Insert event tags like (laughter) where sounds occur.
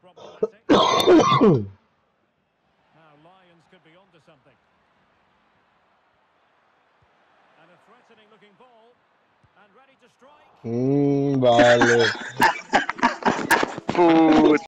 problematic. now Lions could be onto something. And a threatening looking ball. And ready to strike. Mm, vale. (laughs)